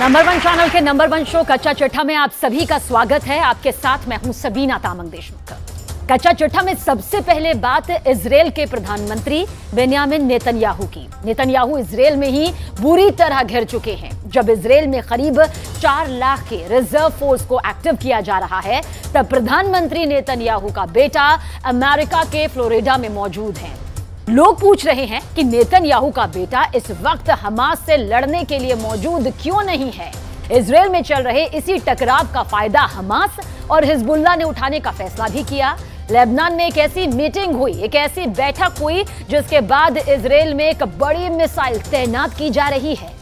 Number one channel के number one show Kachcha Chittha में आप सभी का स्वागत है। आपके साथ मैं हूँ सबीना तामंग देशमुख कच्चा चिट्ठा में सबसे पहले बात इसराइल के प्रधानमंत्री बेनियामिन नेतन्याहू की। नेतन्याहू इसराइल में ही बुरी तरह घिर चुके हैं। जब इसराइल में करीब चार लाख के रिज़र्व फोर्स को एक्टिव किया जा रहा है, तब प्रधानमंत्री नेतन्याहू का बेटा अमेरिका के फ्लोरिडा में मौजूद है। लोग पूछ रहे हैं कि नेतन याहू का बेटा इस वक्त हमास से लड़ने के लिए मौजूद क्यों नहीं है? इसराइल में चल रहे इसी टकराव का फ़ायदा हमास और हिजबुल्ला ने उठाने का फैसला भी किया। लेबनान में एक ऐसी मीटिंग हुई, एक ऐसी बैठक हुई, जिसके बाद इसराइल में एक बड़ी मिसाइल तैनात की जा रही है।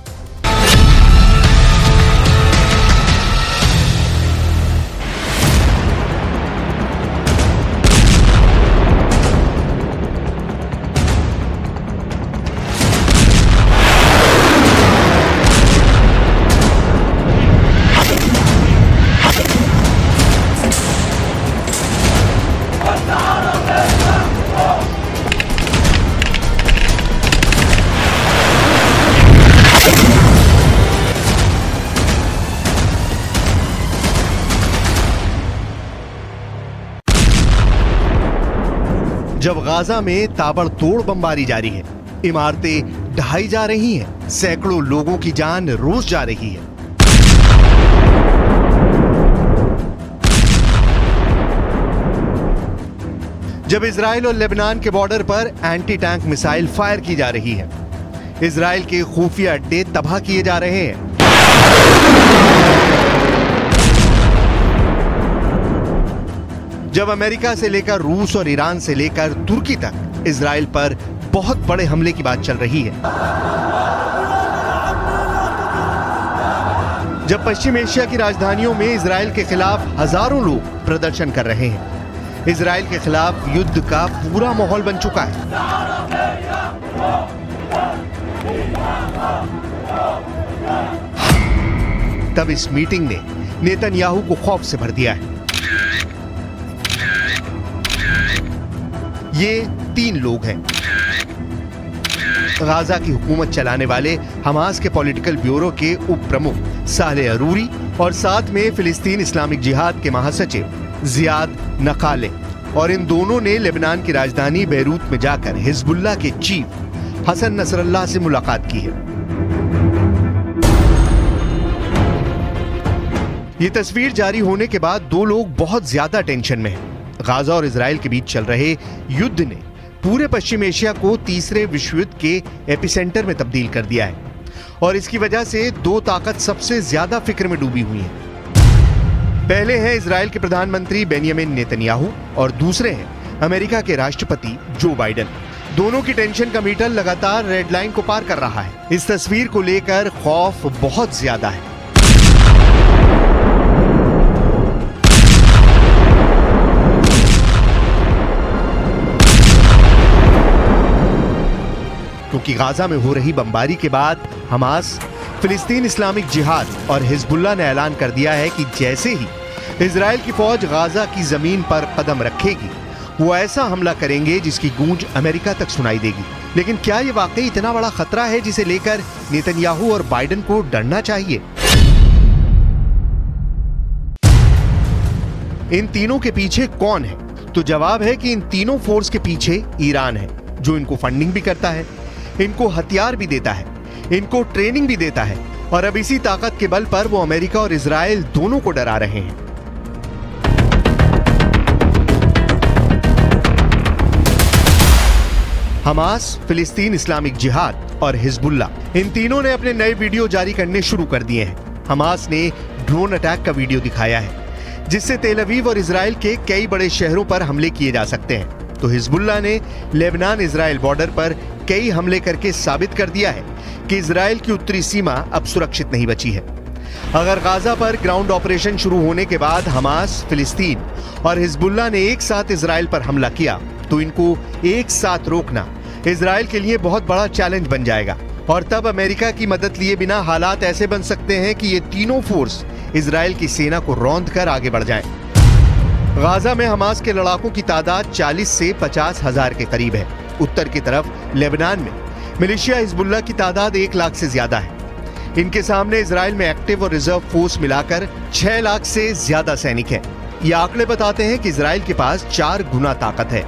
जब गाजा में ताबड़तोड़ बमबारी जारी है, इमारतें ढहाई जा रही हैं, सैकड़ों लोगों की जान रोज जा रही है। जब इसराइल और लेबनान के बॉर्डर पर एंटी टैंक मिसाइल फायर की जा रही है इसराइल के खुफिया अड्डे तबाह किए जा रहे हैं। जब अमेरिका से लेकर रूस और ईरान से लेकर तुर्की तक इसराइल पर बहुत बड़े हमले की बात चल रही है। जब पश्चिम एशिया की राजधानियों में इसराइल के खिलाफ हज़ारों लोग प्रदर्शन कर रहे हैं इसराइल के खिलाफ युद्ध का पूरा माहौल बन चुका है। तब इस मीटिंग ने नेतन्याहू को खौफ से भर दिया है। ये तीन लोग हैं। गाजा की हुकूमत चलाने वाले हमास के पॉलिटिकल ब्यूरो के उप प्रमुख साले अरूरी और साथ में फिलिस्तीन इस्लामिक जिहाद के महासचिव जियाद नकाले और इन दोनों ने लेबनान की राजधानी बैरूत में जाकर हिजबुल्ला के चीफ हसन नसरल्ला से मुलाकात की है। ये तस्वीर जारी होने के बाद दो लोग बहुत ज़्यादा टेंशन में हैं। गाजा और इसराइल के बीच चल रहे युद्ध ने पूरे पश्चिम एशिया को तीसरे विश्व युद्ध के एपिसेंटर में तब्दील कर दिया है। और इसकी वजह से दो ताकत सबसे ज़्यादा फ़िक्र में डूबी हुई हैं। पहले हैं इसराइल के प्रधानमंत्री बेनियामिन नेतन्याहू और दूसरे हैं अमेरिका के राष्ट्रपति जो बाइडेन। दोनों की टेंशन का मीटर लगातार रेड लाइन को पार कर रहा है। इस तस्वीर को लेकर खौफ बहुत ज़्यादा है। क्योंकि गाजा में हो रही बमबारी के बाद हमास, फिलिस्तीन इस्लामिक जिहाद और हिजबुल्ला ने ऐलान कर दिया है कि जैसे ही इसराइल की फौज गाजा की ज़मीन पर कदम रखेगी, वो ऐसा हमला करेंगे जिसकी गूंज अमेरिका तक सुनाई देगी। लेकिन क्या ये वाकई इतना बड़ा खतरा है जिसे लेकर नेतन्याहू और बाइडेन को डरना चाहिए? इन तीनों के पीछे कौन है? तो जवाब है कि इन तीनों फोर्स के पीछे ईरान है, जो इनको फंडिंग भी करता है। इनको हथियार भी देता है, इनको ट्रेनिंग भी देता है और अब इसी ताकत के बल पर वो अमेरिका और इसराइल दोनों को डरा रहे हैं। हमास, फिलिस्तीन इस्लामिक जिहाद और हिजबुल्ला इन तीनों ने अपने नए वीडियो जारी करने शुरू कर दिए हैं। हमास ने ड्रोन अटैक का वीडियो दिखाया है, जिससे तेल अवीव और इसराइल के कई बड़े शहरों पर हमले किए जा सकते हैं। तो हिजबुल्ला ने लेबनान इसराइल बॉर्डर पर कई हमले करके साबित कर दिया है कि इसराइल की उत्तरी सीमा अब सुरक्षित नहीं बची है। अगर गाजा पर ग्राउंड ऑपरेशन शुरू होने के बाद हमास, फिलिस्तीन और हिजबुल्ला ने एक साथ इसराइल पर हमला किया तो इनको एक साथ रोकना इसराइल के लिए बहुत बड़ा चैलेंज बन जाएगा। और तब अमेरिका की मदद लिए बिना हालात ऐसे बन सकते हैं कि ये तीनों फोर्स इसराइल की सेना को रौंद कर आगे बढ़ जाएँ। गाजा में हमास के लड़ाकों की तादाद 40 से पचास हज़ार के करीब है। उत्तर की तरफ़, लेबनान में। मिलिशिया हिजबुल्ला की तादाद एक लाख से ज़्यादा है। इनके सामने इसराइल में एक्टिव और रिज़र्व फोर्स मिलाकर 6 लाख से ज़्यादा सैनिक हैं। ये आंकड़े बताते हैं कि इसराइल के पास चार गुना ताकत है।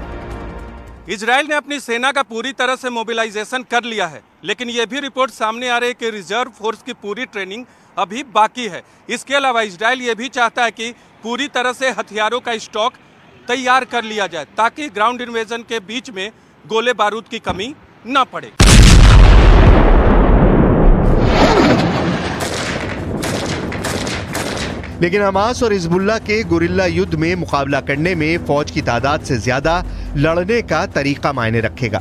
इसराइल ने अपनी सेना का पूरी तरह से मोबिलाइजेशन कर लिया है, लेकिन यह भी रिपोर्ट सामने आ रही है कि रिज़र्व फोर्स की पूरी ट्रेनिंग अभी बाकी है। इसके अलावा इसराइल ये भी चाहता है कि पूरी तरह से हथियारों का स्टॉक तैयार कर लिया जाए, ताकि ग्राउंड इन्वेजन के बीच में गोले बारूद की कमी न पड़े। लेकिन हमास और हिजबुल्ला के गुरिल्ला युद्ध में मुकाबला करने में फौज की तादाद से ज़्यादा लड़ने का तरीका मायने रखेगा।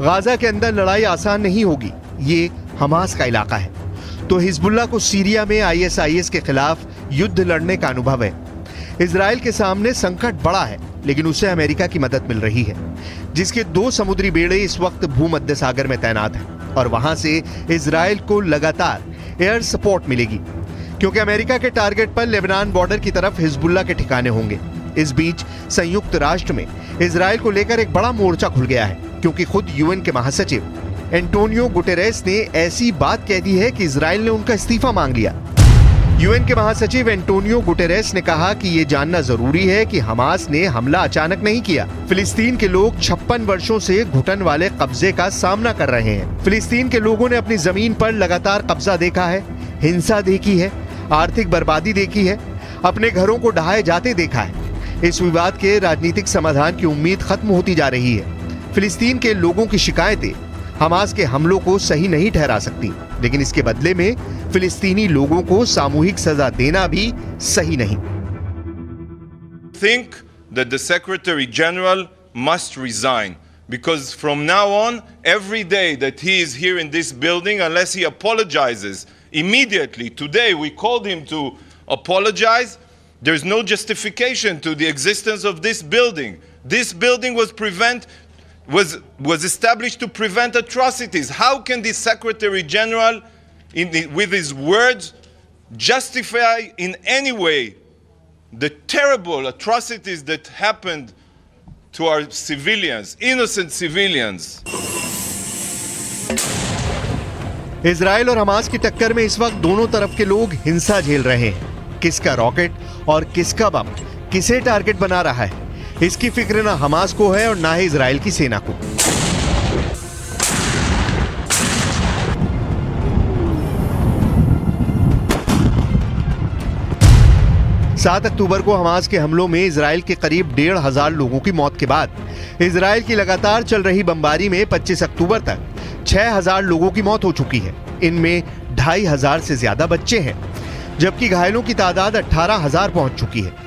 गाजा के अंदर लड़ाई आसान नहीं होगी, ये हमास का इलाका है। तो हिजबुल्ला को सीरिया में आईएसआईएस के खिलाफ युद्ध लड़ने का अनुभव है। इसराइल के सामने संकट बड़ा है, लेकिन उसे अमेरिका की मदद मिल रही है। जिसके दो समुद्री बेड़े इस वक्त भूमध्य सागर में तैनात हैं, और वहाँ से इसराइल को लगातार एयर सपोर्ट मिलेगी, क्योंकि अमेरिका के टारगेट पर लेबनान बॉर्डर की तरफ़ हिजबुल्ला के ठिकाने होंगे। इस बीच संयुक्त राष्ट्र में इसराइल को लेकर एक बड़ा मोर्चा खुल गया है, क्योंकि खुद यूएन के महासचिव एंटोनियो गुटेरेस ने ऐसी बात कह दी है कि इसराइल ने उनका इस्तीफा मांग लिया। यूएन के महासचिव एंटोनियो गुटेरेस ने कहा कि ये जानना ज़रूरी है कि हमास ने हमला अचानक नहीं किया। फिलिस्तीन के लोग छप्पन वर्षों से घुटन वाले कब्जे का सामना कर रहे हैं। फिलिस्तीन के लोगों ने अपनी ज़मीन पर लगातार कब्जा देखा है, हिंसा देखी है, आर्थिक बर्बादी देखी है, अपने घरों को ढहाए जाते देखा है। इस विवाद के राजनीतिक समाधान की उम्मीद खत्म होती जा रही है। फिलिस्तीन के लोगों की शिकायतें हमास के हमलों को सही नहीं ठहरा सकती लेकिन इसके बदले में फिलिस्तीनी लोगों को सामूहिक सजा देना भी सही नहीं think that the Secretary General must resign because from now on, every day that he is here in this building, unless he apologizes immediately, today we called him to apologize, there's no justification to the existence of this building. This building was prevent was was established to prevent atrocities. How can the Secretary General, the, with his words, justify in any way the terrible atrocities that happened to our civilians, innocent civilians? Israel और Hamas की टक्कर में इस वक्त दोनों तरफ के लोग हिंसा झेल रहे हैं किसका रॉकेट और किसका बम किसे टारगेट बना रहा है इसकी फ़िक्र ना हमास को है और ना ही इसराइल की सेना को। सात अक्टूबर को हमास के हमलों में इसराइल के करीब डेढ़ हज़ार लोगों की मौत के बाद इसराइल की लगातार चल रही बमबारी में 25 अक्टूबर तक छह हज़ार लोगों की मौत हो चुकी है। इनमें ढाई हज़ार से ज़्यादा बच्चे हैं, जबकि घायलों की तादाद अठारह हज़ार पहुँच चुकी है।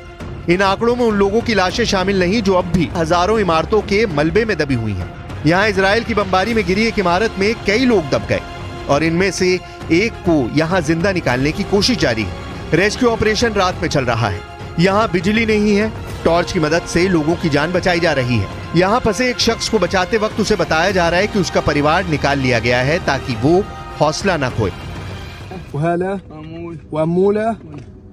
इन आंकड़ों में उन लोगों की लाशें शामिल नहीं जो अब भी हज़ारों इमारतों के मलबे में दबी हुई हैं। यहाँ इसराइल की बमबारी में गिरी एक इमारत में कई लोग दब गए और इनमें से एक को यहाँ ज़िंदा निकालने की कोशिश जारी है। रेस्क्यू ऑपरेशन रात में चल रहा है। यहाँ बिजली नहीं है। टॉर्च की मदद से लोगों की जान बचाई जा रही है। यहाँ फंसे एक शख्स को बचाते वक्त उसे बताया जा रहा है कि उसका परिवार निकाल लिया गया है ताकि वो हौसला न खोए। uh,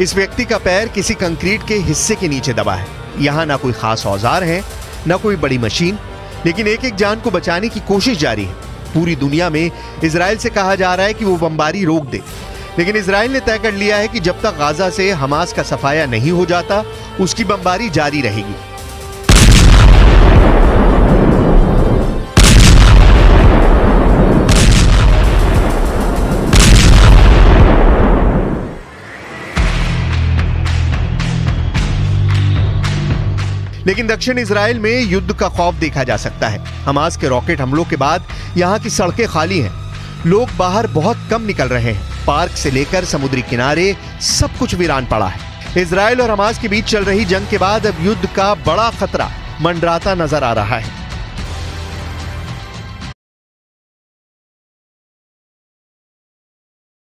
इस व्यक्ति का पैर किसी कंक्रीट के हिस्से के नीचे दबा है यहाँ ना कोई खास औजार है ना कोई बड़ी मशीन लेकिन एक एक जान को बचाने की कोशिश जारी है पूरी दुनिया में इसराइल से कहा जा रहा है कि वो बमबारी रोक दे लेकिन इसराइल ने तय कर लिया है कि जब तक गाजा से हमास का सफाया नहीं हो जाता, उसकी बमबारी जारी रहेगी। लेकिन दक्षिण इसराइल में युद्ध का खौफ देखा जा सकता है। हमास के रॉकेट हमलों के बाद यहाँ की सड़कें खाली हैं। लोग बाहर बहुत कम निकल रहे हैं। पार्क से लेकर समुद्री किनारे सब कुछ वीरान पड़ा है। इसराइल और हमास के बीच चल रही जंग के बाद अब युद्ध का बड़ा खतरा मंडराता नज़र आ रहा है।